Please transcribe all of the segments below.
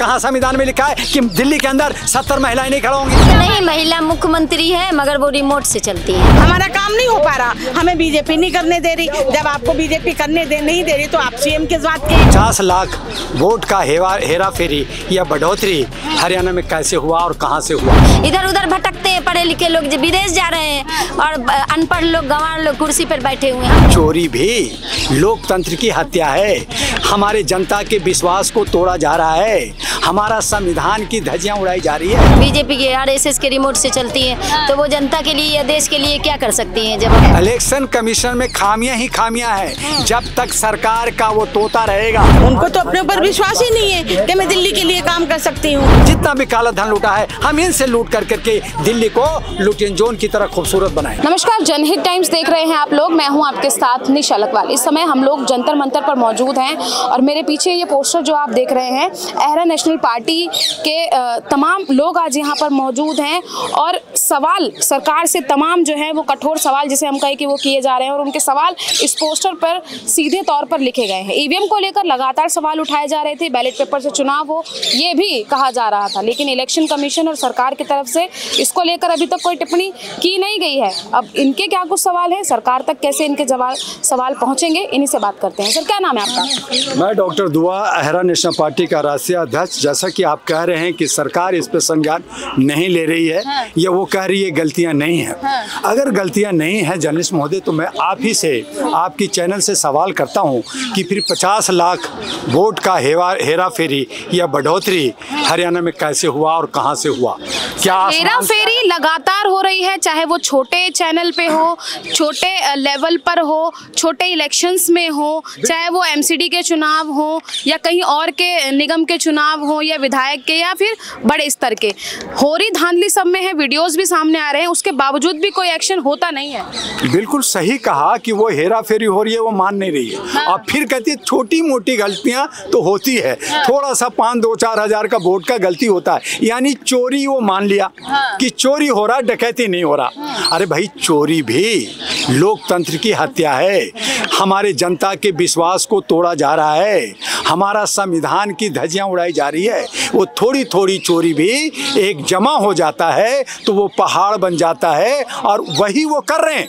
कहा संविधान में लिखा है कि दिल्ली के अंदर सत्तर महिलाएँ नहीं खड़ा होंगी? नहीं महिला मुख्यमंत्री है मगर वो रिमोट से चलती है। हमारा काम नहीं हो पा रहा। हमें बीजेपी नहीं करने दे रही। जब आपको बीजेपी करने दे नहीं दे रही तो आप सीएम किस बात के पचास लाख वोट का हेवा हेरा फेरी या बढ़ोतरी हरियाणा में कैसे हुआ और कहाँ से हुआ? इधर उधर भटकते हैं पढ़े लिखे लोग जो विदेश जा रहे हैं और अनपढ़ लोग गंवार लोग कुर्सी पर बैठे हुए हैं। चोरी भी लोकतंत्र की हत्या है। हमारे जनता के विश्वास को तोड़ा जा रहा है। हमारा संविधान की धज्जियाँ उड़ाई जा रही है। बीजेपी के आरएसएस के रिमोट से चलती है तो वो जनता के लिए या देश के लिए क्या कर सकती है जब इलेक्शन कमीशन में खामियाँ ही खामियाँ हैं। जब तक सरकार का वो तोता रहेगा। उनको तो अपने ऊपर विश्वास ही नहीं है कि मैं दिल्ली के लिए काम कर सकती हूँ। जितना भी काला धन लूटा है हम इनसे लूट कर करके दिल्ली को लुटियन जोन की तरह खूबसूरत बनाए। नमस्कार जनहित टाइम्स देख रहे हैं आप लोग। मैं हूँ आपके साथ निशा लकवाल इस समय हम लोग जंतर मंतर पर मौजूद हैं और मेरे पीछे ये पोस्टर जो आप देख रहे हैं एहरा नेशनल पार्टी के तमाम लोग आज यहाँ पर मौजूद हैं और सवाल सरकार से तमाम जो है वो कठोर सवाल जिसे हम कहें कि वो किए जा रहे हैं और उनके सवाल इस पोस्टर पर सीधे तौर पर लिखे गए हैं। ईवीएम को लेकर लगातार सवाल उठाए जा रहे थे, बैलेट पेपर से चुनाव हो, ये भी कहा जा रहा था। लेकिन इलेक्शन कमीशन और सरकार की तरफ़ से इसको लेकर अभी तक कोई टिप्पणी की नहीं गई है। अब इनके क्या कुछ सवाल है? सरकार तक कैसे इनके जवाब सवाल पहुँचेंगे? इन्हीं से बात करते हैं। सर, क्या नाम है आपका? मैं डॉक्टर दुआ, अहरा नेशनल पार्टी का राष्ट्रीय अध्यक्ष जैसा कि आप कह रहे हैं कि सरकार इस पर संज्ञान नहीं ले रही है हाँ। या वो कह रही है गलतियाँ नहीं है हाँ। अगर गलतियाँ नहीं है जर्नलिस्ट महोदय तो मैं आप ही से आपकी चैनल से सवाल करता हूँ कि फिर 50 लाख वोट का हेरा फेरी या बढ़ोतरी हरियाणा में कैसे हुआ और कहाँ से हुआ क्या हेरा फेरी लगातार हो रही है चाहे वो छोटे चैनल पे हो छोटे लेवल पर हो छोटे इलेक्शंस में हो चाहे वो एमसीडी के चुनाव हो या कहीं और के निगम के चुनाव हो या विधायक के या फिर बड़े स्तर के। होरी धांधली सब में है वीडियोस भी सामने आ रहे हैं उसके बावजूद भी कोई एक्शन होता नहीं है। बिल्कुल सही कहा कि वो हेरा फेरी हो रही है वो मान नहीं रही है। और फिर कहती है छोटी मोटी गलतियाँ तो होती है। थोड़ा सा पाँच दो चार हज़ार का वोट का गलती होता है। यानी चोरी वो मान लिया कि चोरी हो रहा डकैती नहीं हो रहा। अरे भाई चोरी भी लोकतंत्र की हत्या है। हमारे जनता के विश्वास को तोड़ा जा रहा है। हमारा संविधान की धज्जियाँ उड़ाई जा रही है वो थोड़ी थोड़ी चोरी भी एक जमा हो जाता है तो वो पहाड़ बन जाता है और वही वो कर रहे हैं।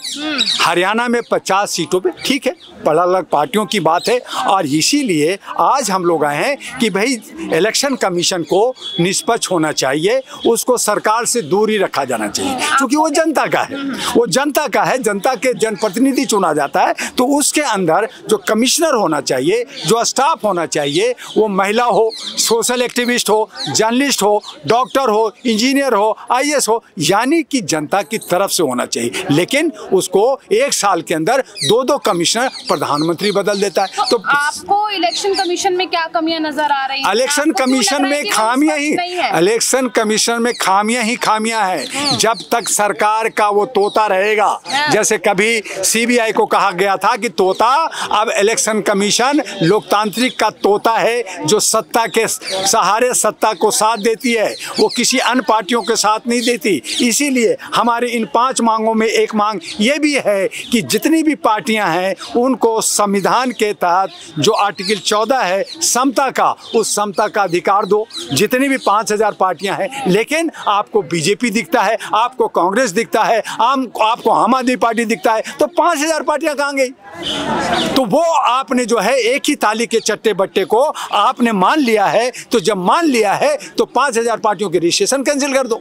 हरियाणा में 50 सीटों पे ठीक है बड़ा अलग पार्टियों की बात है और इसीलिए आज हम लोग आए हैं कि भाई इलेक्शन कमीशन को निष्पक्ष होना चाहिए उसको सरकार से दूर ही रखा जाना चाहिए क्योंकि वो जनता का है। वो जनता का है जनता के जनप्रतिनिधि चुना जाता है तो उसके अंदर जो कमिश्नर होना चाहिए जो स्टाफ होना चाहिए। वो महिला हो सोशल एक्टिविस्ट हो जर्नलिस्ट हो डॉक्टर हो इंजीनियर हो आईएएस हो यानी कि जनता की तरफ़ से होना चाहिए। लेकिन उसको एक साल के अंदर दो दो कमिश्नर प्रधानमंत्री बदल देता है। तो तो आपको इलेक्शन कमीशन में क्या कमियाँ नज़र आ रही हैं? इलेक्शन कमीशन में खामियाँ ही इलेक्शन कमीशन में खामियाँ ही खामियाँ है। जब तक सरकार का वो तोता रहेगा जैसे कभी सीबीआई को कहा गया था कि तोता अब इलेक्शन कमीशन लोकतांत्रिक का तोता है जो सत्ता के सहारे सत्ता को साथ देती है। वो किसी अन्य पार्टियों के साथ नहीं देती। इसीलिए हमारी इन पाँच मांगों में एक मांग ये भी है कि जितनी भी पार्टियाँ हैं, उनको संविधान के तहत जो आर्टिकल 14 है, समता का, उस समता का अधिकार दो। जितनी भी पाँच हज़ार पार्टियाँ हैं, लेकिन आपको बीजेपी दिखता है, आपको कांग्रेस दिखता है, आम, आपको आम आदमी पार्टी दिखता है तो पाँच हज़ार पार्टियाँ कहाँ गई? तो वो आपने जो है एक ही ताली के चट्टे बट्टे को आपने मान लिया है तो जब मान लिया है तो पाँच हज़ार पार्टियों के रजिस्ट्रेशन कैंसिल कर दो।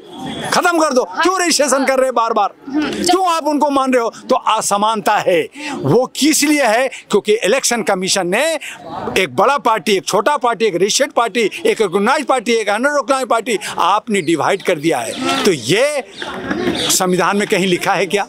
खत्म कर दो। क्यों रजिस्ट्रेशन कर रहे बार बार क्यों आप उनको मान रहे हो? तो असमानता है। वो किस लिए है? क्योंकि इलेक्शन कमीशन ने एक बड़ा पार्टी एक छोटा पार्टी एक रजिस्टर्ड पार्टी एक रिकॉग्नाइज पार्टी एक अनरिकॉग्नाइज पार्टी आपने डिवाइड कर दिया है। तो ये संविधान में कहीं लिखा है क्या?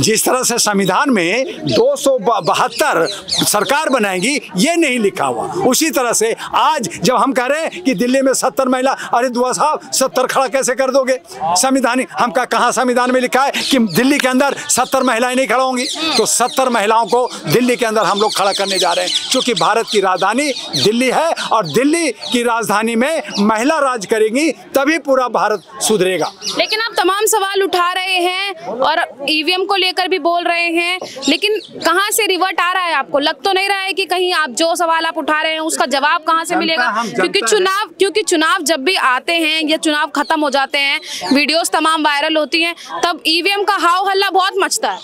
जिस तरह से संविधान में दो सौ बहत्तर सरकार बनाएगी ये नहीं लिखा हुआ। उसी तरह से आज जब हम कह रहे हैं कि दिल्ली में सत्तर महिला, अरे दुआ साहब, सत्तर खड़ा कैसे कर दोगे? संविधानिक हम का कहा संविधान में लिखा है कि दिल्ली के अंदर सत्तर महिलाएँ नहीं खड़ा होंगी? तो सत्तर महिलाओं को दिल्ली के अंदर हम लोग खड़ा करने जा रहे हैं। क्योंकि भारत की राजधानी दिल्ली है और दिल्ली की राजधानी में महिला राज करेंगी, तभी पूरा भारत सुधरेगा। लेकिन आप तमाम सवाल उठा रहे हैं और ईवीएम को लेकर भी बोल रहे हैं, लेकिन कहाँ से रिवर्ट आ रहा है आपको? लग तो नहीं रहा है कि कहीं आप जो सवाल आप उठा रहे हैं उसका जवाब कहाँ से मिलेगा? क्योंकि चुनाव क्योंकि चुनाव जब भी आते हैं या चुनाव खत्म हो जाते हैं वीडियोस तमाम वायरल होती हैं तब ईवीएम का हाव हल्ला बहुत मचता है।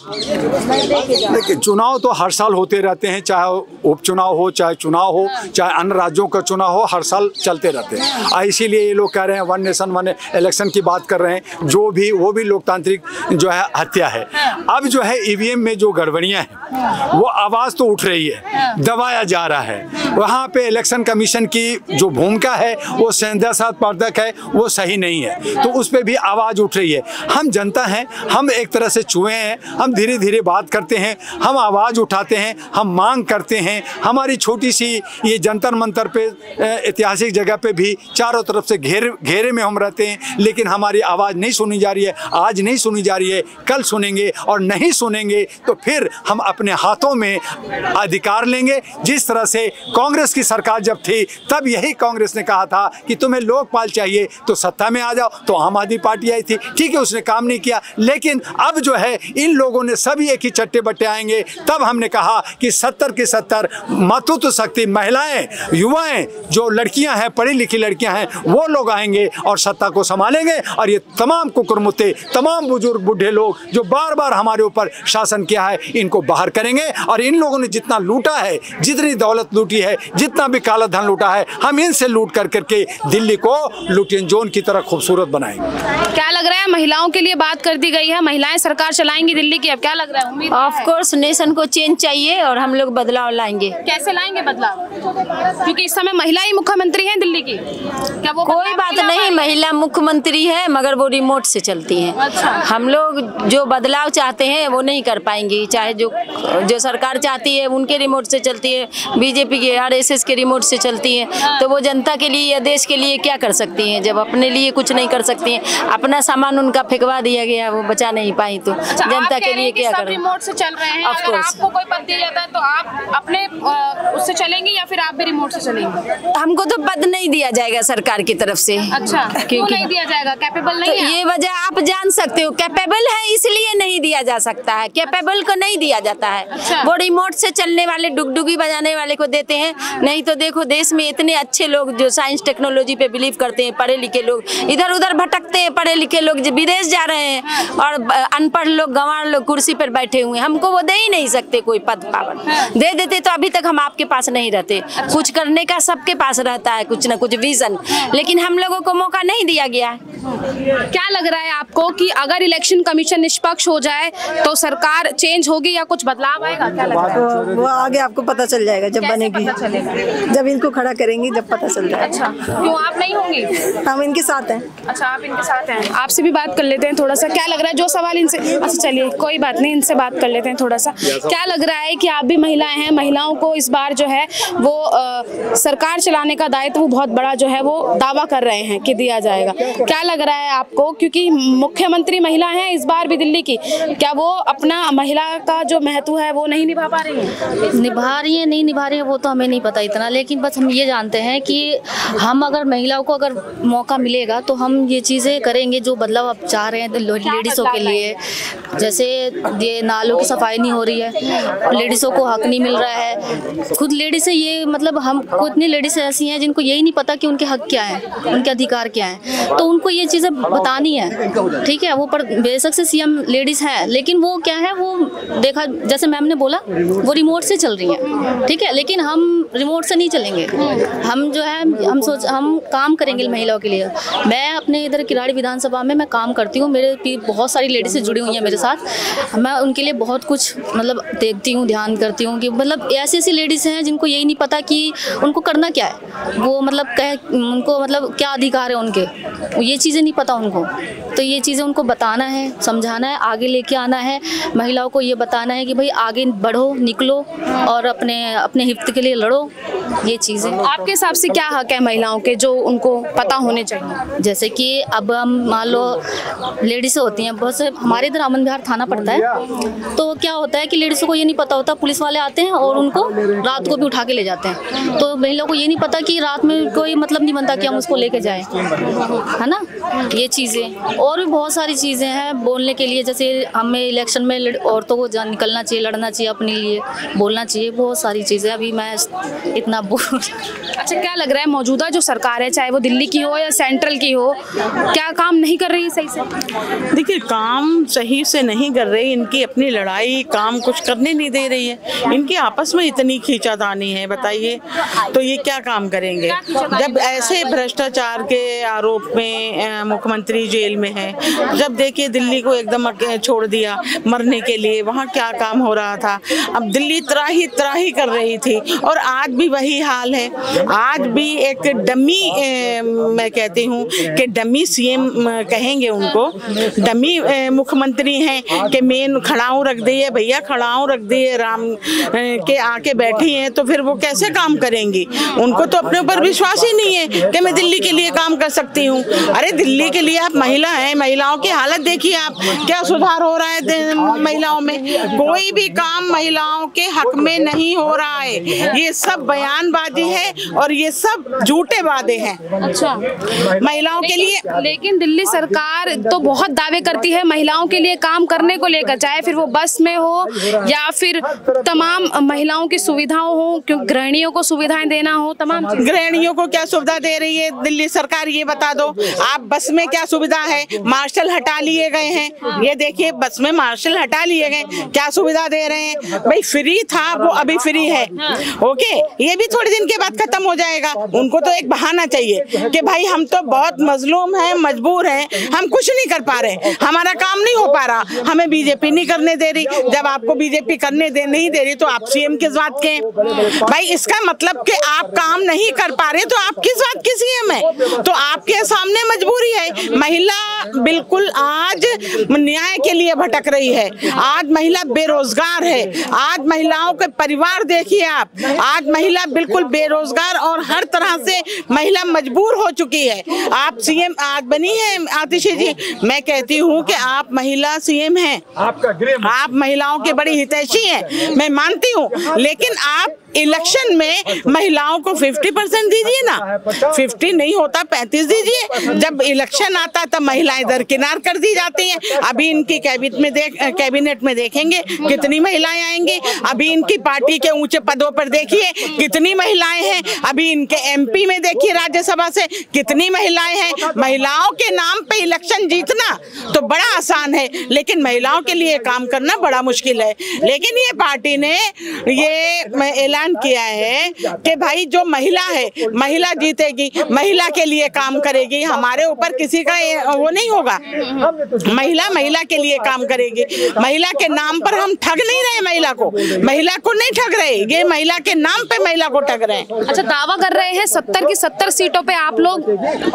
देखिए चुनाव तो हर साल होते रहते हैं चाहे उपचुनाव हो चाहे चुनाव हो चाहे अन्य राज्यों का चुनाव हो हर साल चलते रहते हैं। इसीलिए ये लोग कह रहे हैं वन नेशन वन इलेक्शन की बात कर रहे हैं जो भी वो भी लोकतांत्रिक जो है हत्या है। अब जो है ईवीएम में जो गड़बड़ियाँ हैं वो आवाज़ तो उठ रही है दबाया जा रहा है। वहाँ पे इलेक्शन कमीशन की जो भूमिका है, वो संदेशात्मक है, वो सही नहीं है। तो उस पर भी आवाज़ उठ रही है। हम जनता हैं, हम एक तरह से चुहे हैं, हम धीरे धीरे बात करते हैं, हम आवाज़ उठाते हैं, हम मांग करते हैं। हमारी छोटी सी ये जंतर मंतर पे ऐतिहासिक जगह पे भी चारों तरफ़ से घेरे घेरे में हम रहते हैं, लेकिन हमारी आवाज़ नहीं सुनी जा रही है, आज नहीं सुनी जा रही है, कल सुनेंगे और नहीं सुनेंगे तो फिर हम अपने हाथों में अधिकार लेंगे। जिस तरह से कांग्रेस की सरकार जब थी, तब यही कांग्रेस ने कहा था कि तुम्हें लोकपाल चाहिए तो सत्ता में आ जाओ। तो आम आदमी पार्टी आई थी। ठीक है, उसने काम नहीं किया, लेकिन अब जो है, इन लोगों ने सभी एक ही चट्टे बट्टे आएँगे। तब हमने कहा कि सत्तर के सत्तर मातृत्व शक्ति महिलाएँ, युवाएँ, जो लड़कियाँ हैं पढ़ी लिखी लड़कियाँ हैं, वो लोग आएँगे और सत्ता को संभालेंगे। और ये तमाम कुकुरमुत्ते, तमाम बुज़ुर्ग, बूढ़े लोग, जो बार बार हमारे ऊपर शासन किया है, इनको बाहर करेंगे। और इन लोगों ने जितना लूटा है, जितनी दौलत लूटी है जितना भी काला धन लूटा है हम इनसे लूट कर करके दिल्ली को लुटियन जोन की तरह खूबसूरत बनाएँगे। क्या लग रहा है महिलाओं के लिए बात कर दी गई है? महिलाएँ सरकार चलाएँगी दिल्ली की अब क्या लग रहा है? उम्मीद ऑफ़ कोर्स नेशन को चेंज चाहिए और हम लोग बदलाव लाएँगे। कैसे लाएँगे बदलाव? क्योंकि इस समय महिला ही मुख्यमंत्री हैं दिल्ली की। क्या वो कोई बात नहीं महिला मुख्यमंत्री है मगर वो रिमोट से चलती है। अच्छा। हम लोग जो बदलाव चाहते हैं वो नहीं कर पाएँगी। चाहे जो जो सरकार चाहती है उनके रिमोट से चलती है बीजेपी के आरएसएस के रिमोट से चलती है तो वो जनता के लिए या देश के लिए क्या कर सकती हैं? जब अपने लिए कुछ नहीं कर सकती हैं अपना सामान उनका फेंकवा दिया गया वो बचा नहीं पाई तो अच्छा, जनता के लिए क्या करें? रिमोट से चल रहे हैं अगर आपको कोई पद दिया जाता है तो आप अपने उससे चलेंगी या फिर आप भी रिमोट से चलेंगी? हमको तो पद नहीं दिया जाएगा सरकार की तरफ़ से। अच्छा क्यों क्योंकि नहीं दिया जाएगा? कैपेबल तो नहीं है? ये वजह आप जान सकते हो कैपेबल है इसलिए नहीं दिया जा सकता है कैपेबल को नहीं दिया जाता है। अच्छा। वो रिमोट से चलने वाले डुगडुगी बजाने वाले को देते हैं नहीं तो देखो देश में इतने अच्छे लोग जो साइंस टेक्नोलॉजी पे बिलीव करते हैं पढ़े लिखे लोग इधर उधर भटकते हैं पढ़े लिखे लोग जो विदेश जा रहे हैं और अनपढ़ लोग गंवार लोग कुर्सी पर बैठे हुए हैं। हमको वो दे ही नहीं सकते कोई पद पावन। दे देते तो अभी तक हम आपके पास नहीं रहते। कुछ करने का सबके पास रहता है कुछ ना कुछ विजन लेकिन हम लोगों को मौका नहीं दिया गया। है क्या लग रहा है आपको कि अगर इलेक्शन कमीशन निष्पक्ष हो जाए तो सरकार चेंज होगी या कुछ बदलाव आएगा? क्या लग रहा है? वो आगे आपको पता चल जाएगा जब बनेगी। चलेगा जब इनको खड़ा करेंगी जब पता चल जाएगा। अच्छा क्यों आप नहीं होंगी? हम इनके साथ हैं। अच्छा आप इनके साथ हैं। आपसे भी बात कर लेते हैं थोड़ा सा। क्या लग रहा है जो सवाल इनसे अच्छा चलिए कोई बात नहीं इनसे बात कर लेते हैं थोड़ा सा। क्या लग रहा है कि आप भी महिलाएँ हैं महिलाओं को इस बार जो है वो अ, सरकार चलाने का दायित्व बहुत बड़ा जो है वो दावा कर रहे हैं कि दिया जाएगा। क्या लग रहा है आपको? क्योंकि मुख्यमंत्री महिला हैं इस बार भी दिल्ली की। क्या वो अपना महिला का जो महत्व है वो नहीं निभा पा रही है? निभा रही है नहीं निभा रही है वो तो हमें नहीं पता इतना लेकिन बस हम ये जानते हैं कि हम अगर महिलाओं को अगर मौका मिलेगा तो हम ये चीज़ें करेंगे जो बदलाव आप चाह रहे हैं लेडीज़ों के लिए। जैसे ये नालों की सफ़ाई नहीं हो रही है, लेडीज़ों को हक नहीं मिल रहा है। खुद लेडीज़ ये मतलब हम को इतनी लेडीज़ ऐसी हैं जिनको यही नहीं पता कि उनके हक क्या हैं, उनके अधिकार क्या हैं। तो उनको ये चीज़ें बतानी है, ठीक है? वो पर बेशक से सीएम लेडीज़ हैं, लेकिन वो क्या है, वो देखा, जैसे मैम ने बोला, वो रिमोट से चल रही हैं, ठीक है? लेकिन हम रिमोट से नहीं चलेंगे। हम जो है, हम सोच, हम काम करेंगे महिलाओं के लिए। मैं अपने इधर किराड़ी विधानसभा में, मैं काम करती हूँ, मेरे बहुत सारी लेडीज़ जुड़ी हुई हैं मेरे साथ। मैं उनके लिए बहुत कुछ मतलब देखती हूँ ध्यान करती हूँ कि मतलब ऐसी ऐसी लेडीज़ हैं जिनको यही नहीं पता कि उनको करना क्या है। वो मतलब कह उनको मतलब क्या अधिकार है उनके? ये चीज़ें नहीं पता उनको। तो ये चीज़ें उनको बताना है समझाना है आगे लेके आना है। महिलाओं को ये बताना है कि भाई आगे बढ़ो निकलो और अपने अपने हित के लिए लड़ो। ये चीज़ें। आपके हिसाब से क्या हक है महिलाओं के जो उनको पता होने चाहिए? जैसे कि अब हम मान लो लेडीज़ होती हैं बहुत से हमारे इधर अमन विहार थाना पड़ता है। तो क्या होता है कि लेडीज़ों को ये नहीं पता होता पुलिस वाले आते हैं और उनको रात को भी उठा के ले जाते हैं। तो महिलाओं को ये नहीं पता कि रात में कोई मतलब नहीं बनता कि हम उसको लेके जाएँ है ना? ये चीज़ें और भी बहुत सारी चीज़ें हैं बोलने के लिए। जैसे हमें इलेक्शन में औरतों को निकलना चाहिए लड़ना चाहिए अपने लिए बोलना चाहिए बहुत सारी चीज़ें अभी मैं इतना बोल अच्छा क्या लग रहा है मौजूदा जो सरकार है चाहे वो दिल्ली की हो या सेंट्रल की हो क्या काम नहीं कर रही है सही से? देखिए काम सही से नहीं कर रही इनकी अपनी लड़ाई काम कुछ करने नहीं दे रही है। इनकी आपस में इतनी खींचातानी है बताइए तो ये क्या काम करेंगे? जब ऐसे भ्रष्टाचार के आरोप में मुख्यमंत्री जेल में है जब देखिए दिल्ली को एकदम छोड़ दिया मरने के लिए वहाँ क्या काम हो रहा था? अब दिल्ली त्राही त्राही कर रही थी और आज भी वही हाल है। आज भी एक डमी अ, मैं कहती हूँ कि डमी सीएम कहेंगे उनको डमी मुख्यमंत्री हैं कि मेन खड़ाऊ रख दिए भैया खड़ाऊ रख दिए राम के आके बैठी हैं तो फिर वो कैसे काम करेंगी? उनको तो अपने ऊपर विश्वास ही नहीं है कि मैं दिल्ली के लिए काम कर सकती हूँ। अरे दिल्ली के लिए आप महिला हैं महिलाओं की हालत देखिए आप क्या सुधार हो रहा है महिलाओं में? कोई भी काम महिलाओं के हक में नहीं हो रहा है। ये सब बयानबाजी है और ये सब झूठे वादे हैं। अच्छा। महिलाओं के लिए लेकिन दिल्ली सरकार तो बहुत दावे करती है महिलाओं के लिए काम करने को लेकर, चाहे फिर वो बस में हो या फिर तमाम महिलाओं की सुविधाओं हो, क्यों गृहणियों को सुविधाएँ देना हो, तमाम। गृहिणियों को क्या सुविधा दे रही है? दिल्ली सरकार ये बता दो, आप बस में क्या सुविधा है? मार्शल हटा लिए गए हैं। ये देखिए, बस में मार्शल हटा लिए गए। क्या सुविधा दे रहे हैं? भाई फ्री था, वो अभी फ्री है। ओके, ये भी थोड़े दिन के बाद खत्म हो जाएगा। उनको तो एक बहाना चाहिए कि भाई, हम तो बहुत मजलूम हैं, मजबूर हैं, हम कुछ नहीं कर पा रहे। हमारा काम नहीं हो पा रहा। हमें बीजेपी नहीं करने दे रही। जब आपको बीजेपी करने दे नहीं दे रही तो आप सीएम किस बात के भाई, इसका मतलब कि आप काम नहीं कर पा रहे तो आप किस बात के सीएम है? तो आपके सामने मजबूरी है। महिला बिल्कुल आज न्याय के लिए भटक रही है। आज महिला बेरोजगार है। आज महिलाओं के परिवार देखिए आप। आज महिला बिल्कुल बेरोजगार और हर तरह से महिला मजबूर हो चुकी है। आप सीएम आज बनी है, आतिशी जी। मैं कहती हूँ कि आप महिला सीएम हैं। आपका आप महिलाओं के बड़ी हितैषी हैं। मैं मानती हूँ लेकिन आप इलेक्शन में महिलाओं को 50 परसेंट दीजिए ना। 50 नहीं होता 35 दीजिए। जब इलेक्शन आता तब महिलाएँ दरकिनार कर दी जाती हैं। अभी इनकी कैबिनेट में देख कैबिनेट में देखेंगे कितनी महिलाएँ आएँगी। अभी इनकी पार्टी के ऊँचे पदों पर देखिए कितनी महिलाएँ हैं। अभी इनके एमपी में देखिए राज्यसभा से कितनी महिलाएँ हैं। महिलाओं के नाम पे इलेक्शन जीतना तो बड़ा आसान है, लेकिन महिलाओं के लिए काम करना बड़ा मुश्किल है। लेकिन ये पार्टी ने, ये ऐलान किया है कि भाई जो महिला है महिला जीतेगी महिला के लिए काम करेगी हमारे ऊपर किसी का वो नहीं होगा। महिला महिला के लिए काम करेगी। महिला के नाम पर हम ठग नहीं रहे महिला को। महिला को नहीं ठग रहे ये महिला के नाम पे महिला को ठग रहे हैं। अच्छा दावा कर रहे हैं सत्तर की सत्तर सीटों पे आप लोग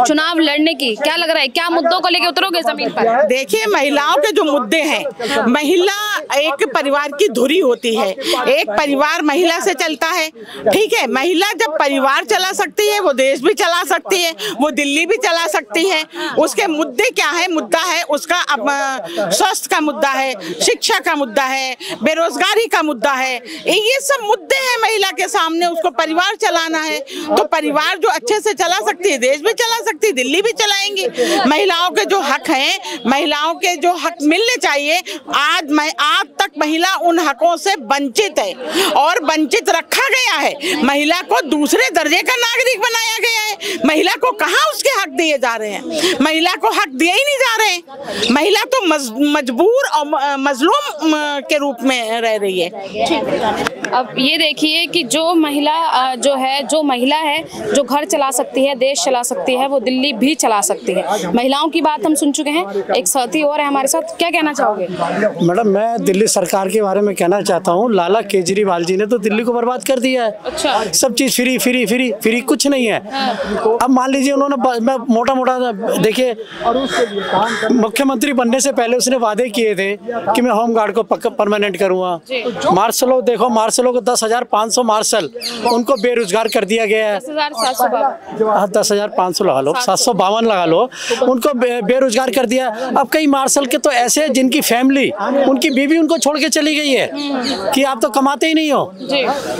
चुनाव लड़ने की। क्या लग रहा है? क्या मुद्दों को लेकर उतरोगे ज़मीन पर? देखिए महिलाओं के जो मुद्दे हैं महिला एक परिवार की धुरी होती है। एक परिवार महिला से चलता है। ठीक है, महिला जब परिवार चला सकती है, वो देश भी चला सकती है, वो दिल्ली भी चला सकती है। उसके मुद्दे क्या है? मुद्दा है उसका स्वास्थ्य का मुद्दा है, शिक्षा का मुद्दा है, बेरोजगारी का मुद्दा है। ये सब मुद्दे हैं महिला के सामने, उसको परिवार चलाना है। तो परिवार जो अच्छे से चला सकती है, देश भी चला सकती है, दिल्ली भी चलाएँगी। महिलाओं के जो हक हैं, महिलाओं के जो हक मिलने चाहिए, आज मैं, आज तक महिला उन हकों से वंचित है। और वंचित रखा गया है। महिला को दूसरे दर्जे का नागरिक बनाया गया है। महिला को कहाँ उसके हक दिए जा रहे हैं? महिला को हक दिए ही नहीं जा रहे हैं। महिला तो मजबूर और मजलूम के रूप में रह रही है। अब ये देखिए कि जो महिला जो है जो महिला है जो घर चला सकती है देश चला सकती है वो दिल्ली भी चला सकती है। महिलाओं की बात हम सुन चुके हैं। एक साथी और है हमारे साथ। क्या कहना चाहोगे? मैडम मैं दिल्ली सरकार के बारे में कहना चाहता हूँ। लाला केजरीवाल जी ने तो दिल्ली को बर्बाद कर दिया है। अच्छा। सब चीज़ फ्री फ्री फ्री फ्री कुछ नहीं है। अब मान लीजिए उन्होंने मैं मोटा मोटा देखिए मुख्यमंत्री बनने से पहले उसने वादे किए थे कि मैं होम गार्ड को पक्का परमानेंट करूँगा। मार्शलों देखो मार्शलों को दस हज़ार पाँच सौ मार्शल उनको बेरोजगार कर दिया गया है। दस हज़ार। हाँ दस हज़ार पाँच सौ लगा लो सात सौ। बावन लगा लो उनको बेरोजगार कर दिया अब कई मार्शल के तो ऐसे हैं जिनकी फैमिली उनकी बीवी उनको छोड़ के चली गई है कि आप तो कमाते ही नहीं हो।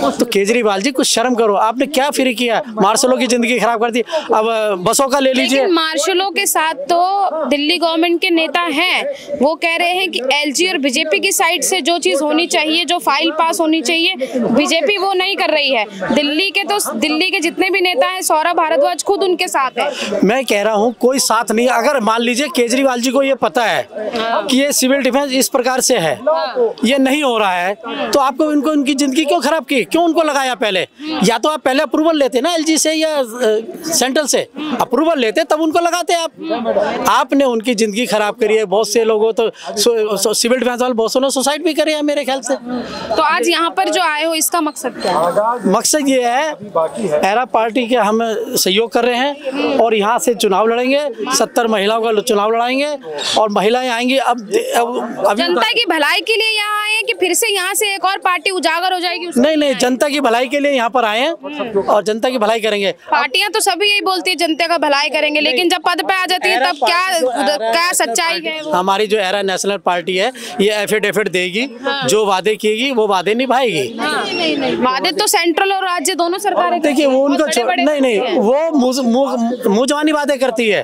तो केजरीवाल जी कुछ शर्म करो। आपने क्या फ्री किया? मार्शलों की ज़िंदगी खराब कर दी। अब बसों का ले लीजिए। मार्शलों के साथ तो दिल्ली गवर्नमेंट के नेता हैं। वो कह रहे हैं कि एलजी और बीजेपी की साइड से जो चीज़ होनी चाहिए जो फ़ाइल पास होनी चाहिए बीजेपी वो नहीं कर रही है। दिल्ली के तो दिल्ली के जितने भी नेता हैं सौरभ भारद्वाज खुद उनके साथ है। मैं कह रहा हूँ कोई साथ नहीं अगर मान लीजिए केजरीवाल जी को ये पता है कि ये सिविल डिफेंस इस प्रकार से है ये नहीं हो रहा है तो आपको इनको उनकी ज़िंदगी क्यों खराब की? क्यों उनको लगाया पहले? या तो आप पहले अप्रूवल लेते ना एलजी से या सेंट्रल से? अप्रूवल लेते तब उनको लगाते आप। आपने उनकी ज़िंदगी खराब करी है बहुत से लोगों तो सिविल डिफेंस वाले बहुत से लोग सुसाइड भी करे हैं मेरे ख्याल से। तो आज यहाँ पर जो आए हो इसका मकसद क्या है? मकसद ये है एरा पार्टी के हम सहयोग कर रहे हैं और यहाँ से चुनाव लड़ेंगे। सत्तर महिलाओं का चुनाव लड़ाएँगे और महिलाएँ आएँगी। अब अब जनता की भलाई के लिए यहाँ आए कि फिर से यहाँ से एक और पार्टी उजागर हो जाएगी नहीं नहीं? जनता की भलाई के लिए यहाँ पर आए हैं और जनता की भलाई करेंगे। पार्टियाँ तो सभी यही बोलती है जनता का भलाई करेंगे लेकिन जब पद पे आ जाती है तब क्या क्या सच्चाई है हमारी जो एरा नेशनल पार्टी है ये एफिडेविट देगी जो वादे किएगी वो वादे निभाएगी। वादे तो सेंट्रल और राज्य दोनों सरकारें देखिए वो उनको नहीं नहीं वो मुंह- जवानी वादे करती है।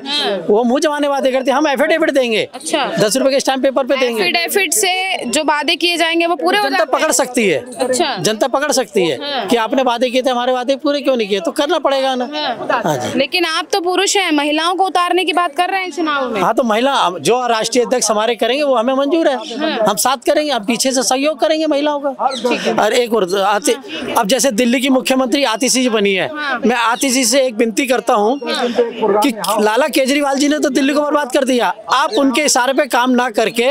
वो मुँह जवानी वादे करती है। हम एफिडेविट देंगे। अच्छा। दस रुपए के स्टैम्प पेपर पे देंगे। एफिडेविट से जो वादे किए जाएँगे वो पूरे जनता पकड़ सकती है। अच्छा। जनता पकड़ सकती है? कि आपने वादे किए थे हमारे वादे पूरे क्यों नहीं किए? तो करना पड़ेगा ना। हाँ। जी। लेकिन आप तो पुरुष हैं महिलाओं को उतारने की बात कर रहे हैं चुनाव में। हाँ तो महिला जो राष्ट्रीय अध्यक्ष हमारे करेंगे वो हमें मंजूर है। हम साथ करेंगे हम पीछे से सहयोग करेंगे महिलाओं का। और एक और अब जैसे दिल्ली की मुख्यमंत्री आतिशी जी बनी है मैं आतिशी से एक विनती करता हूँ कि लाला केजरीवाल जी ने तो दिल्ली को बर्बाद कर दिया। आप उनके इशारे पे काम ना करके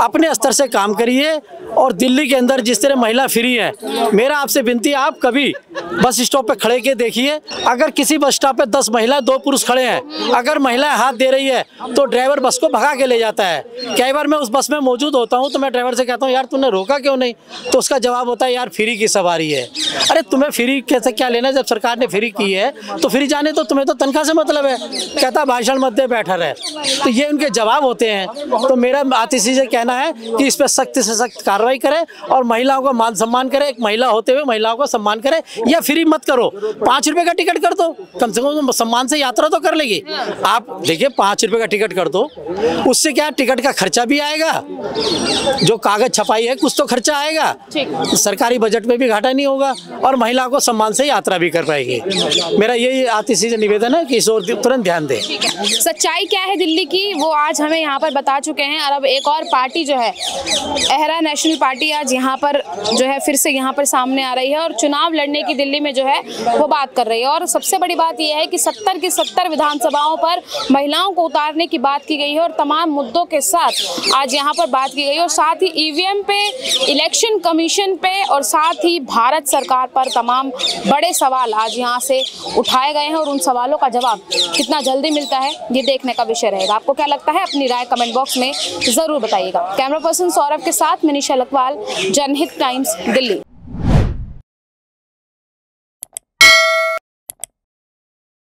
अपने स्तर से काम करिए और दिल्ली के अंदर जिस तरह महिला फ्री है मेरा आपसे विनती है, आप कभी बस स्टॉप पे खड़े के देखिए। अगर किसी बस स्टॉप पे दस महिला, दो पुरुष खड़े हैं, अगर महिला हाथ दे रही है तो ड्राइवर बस को भगा के ले जाता है। कई बार मैं उस बस में मौजूद होता हूँ तो मैं ड्राइवर से कहता हूँ, यार, तूने रोका क्यों नहीं? तो उसका जवाब होता है, यार, फ्री की सवारी है। अरे, तुम्हें फ्री कैसे, क्या लेना जब सरकार ने फ्री की है तो फ्री जाने तो तुम्हें तो तनख्वाह से मतलब है। कहता भाषण दे, बैठा रहे। तो ये उनके जवाब होते हैं। तो मेरा आतिशी से कहना है कि इस पर सख्त से सख्त कार्रवाई करे और महिलाओं को मान सम्मान करें। एक महिला होते हुए महिलाओं को सम्मान करे या फ्री मत करो। पाँच रुपए का टिकट कर दो। कम से कम सम्मान से यात्रा तो कर लेगी। आप देखिए, पाँच रुपए का टिकट कर दो। उससे क्या टिकट का खर्चा भी आएगा? जो कागज़ छपाई है, कुछ तो खर्चा आएगा। सरकारी बजट में भी घाटा नहीं होगा और महिला को सम्मान से यात्रा भी कर पाएगी। मेरा यही आतिशी से निवेदन है कि इस ओर तुरंत ध्यान दें। सच्चाई क्या है दिल्ली की? वो आज हमें यहाँ पर बता चुके हैं। और अब एक और पार्टी जो है, एहरा नेशनल पार्टी आज यहाँ पर जो है, फिर से यहाँ पर सामने आ रही है और चुनाव लड़ने की दिल्ली में जो है वो बात कर रही है। और सबसे बड़ी बात यह है कि सत्तर की सत्तर विधानसभाओं पर महिलाओं को उतारने की बात की गई है और तमाम मुद्दों के साथ आज यहाँ पर बात की गई और साथ ही ईवीएम पे, इलेक्शन कमीशन पे और साथ ही भारत सरकार पर तमाम बड़े सवाल आज यहाँ से उठाए गए हैं और उन सवालों का जवाब कितना जल्दी मिलता है, ये देखने का विषय रहेगा। आपको क्या लगता है? अपनी राय कमेंट बॉक्स में ज़रूर बताइएगा। कैमरा पर्सन सौरभ के साथ मनीषा लकवाल जनहित टाइम्स, दिल्ली।